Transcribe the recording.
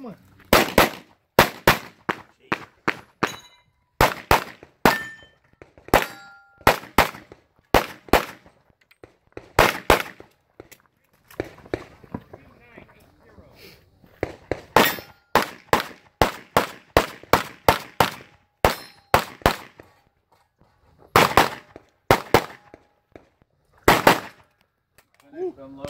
Come on. Ooh.